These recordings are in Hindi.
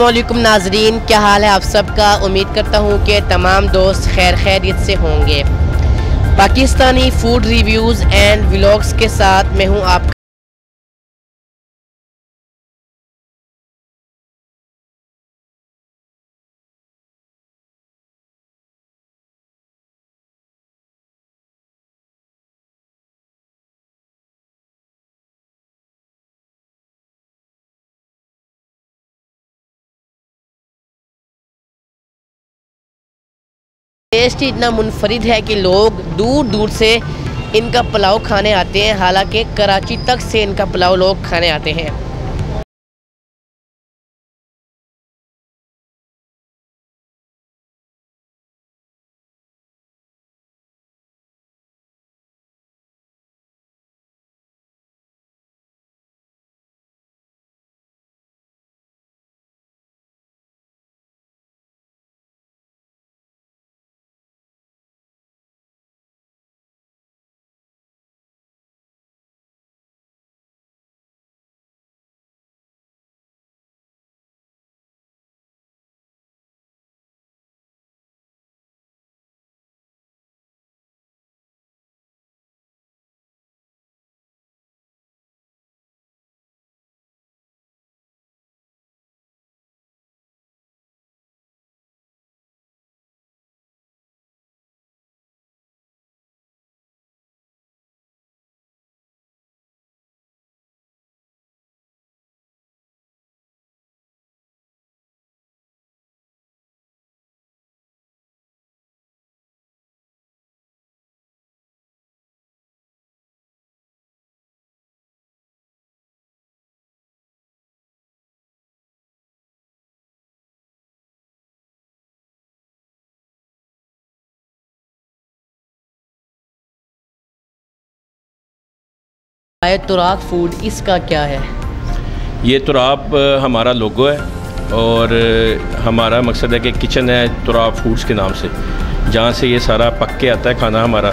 वालेकुम नाजरीन, क्या हाल है आप सबका? उम्मीद करता हूँ कि तमाम दोस्त खैर खैरियत से होंगे। Pakistani food reviews and vlogs के साथ मैं हूँ आप टेस्ट इतना मुनफरद है कि लोग दूर दूर से इनका पुलाव खाने आते हैं। हालाँकि कराची तक से इनका पुलाव लोग खाने आते हैं। तुराक फ़ूड इसका क्या है? ये तुराब हमारा लोगो है और हमारा मकसद है कि किचन है तुराब फूड्स के नाम से जहाँ से ये सारा पक के आता है खाना हमारा।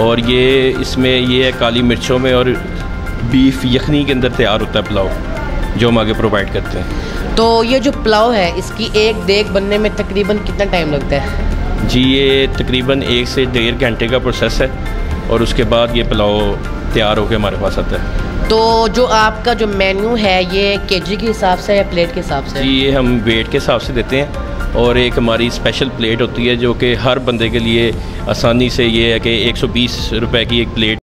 और ये इसमें ये है काली मिर्चों में और बीफ यखनी के अंदर तैयार होता है पुलाव जो हम आगे प्रोवाइड करते हैं। तो ये जो पुलाव है इसकी एक देग बनने में तकरीबन कितना टाइम लगता है? जी ये तकरीबन एक से डेढ़ घंटे का प्रोसेस है और उसके बाद ये पुलाव तैयार होकर हमारे पास आता है। तो जो आपका जो मेन्यू है ये केजी के हिसाब से या प्लेट के हिसाब से? जी ये हम वेट के हिसाब से देते हैं और एक हमारी स्पेशल प्लेट होती है जो कि हर बंदे के लिए आसानी से ये है कि एक सौ की एक प्लेट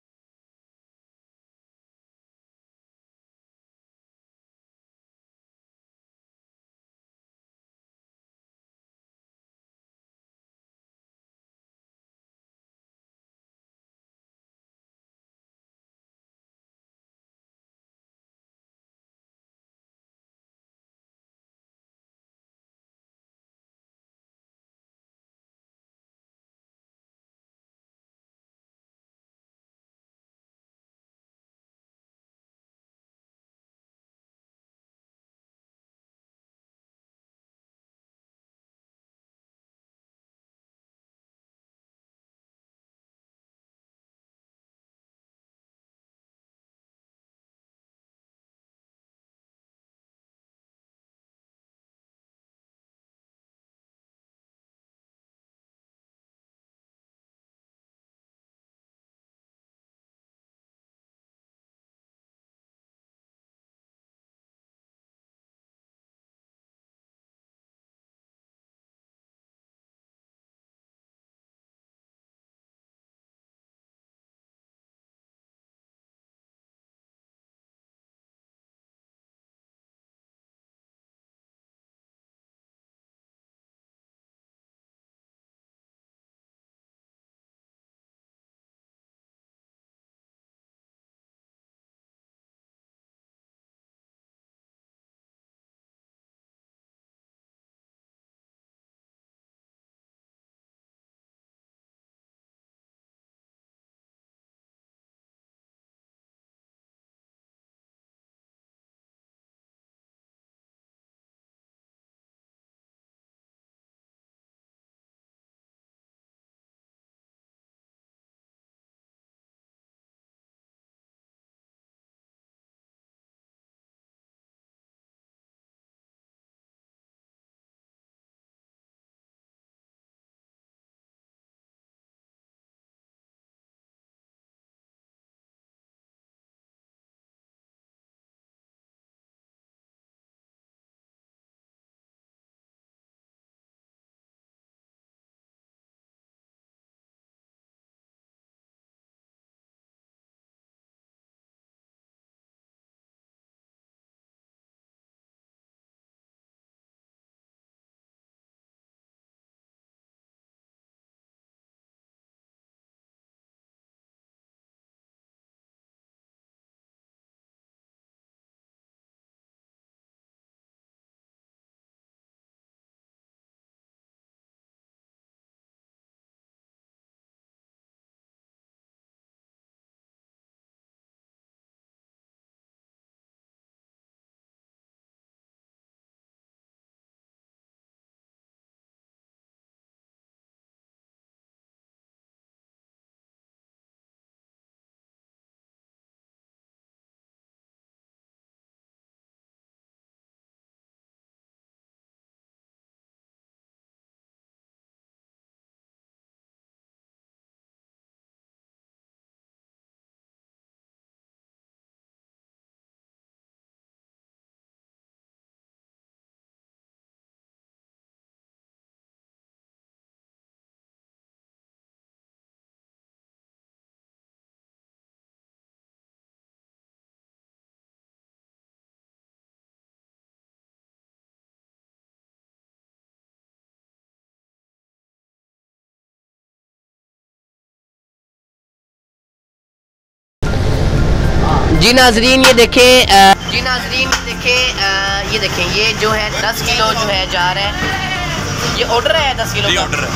जी नाजरीन ये देखें जी नाजरीन देखें ये देखें ये जो है दस किलो जो है जा रहा है। ये ऑर्डर है दस किलो का? ऑर्डर है।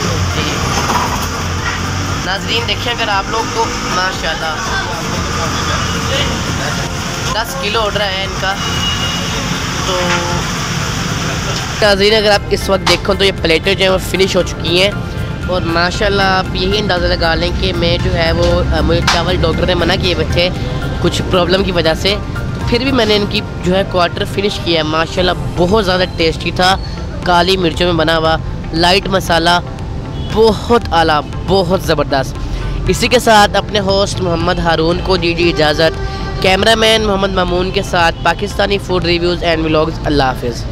नाजरीन देखें अगर आप लोग को माशाल्लाह। दस किलो ऑर्डर है इनका। तो नाजरीन अगर आप इस वक्त देखो तो ये प्लेटें जो हैं वो फिनिश हो चुकी हैं। और माशाल्लाह आप यही अंदाज़ा लगा लें कि मैं जो है वो मुझे चावल डॉक्टर ने मना किए थे। कुछ प्रॉब्लम की वजह से तो फिर भी मैंने इनकी जो है क्वार्टर फिनिश किया है। माशाल्लाह, बहुत ज़्यादा टेस्टी था। काली मिर्चों में बना हुआ लाइट मसाला बहुत आला, बहुत ज़बरदस्त। इसी के साथ अपने होस्ट मोहम्मद हारून को दीजिए इजाज़त। कैमरामैन मोहम्मद मामून के साथ Pakistani food reviews and vlogs अल्लाह हाफिज़।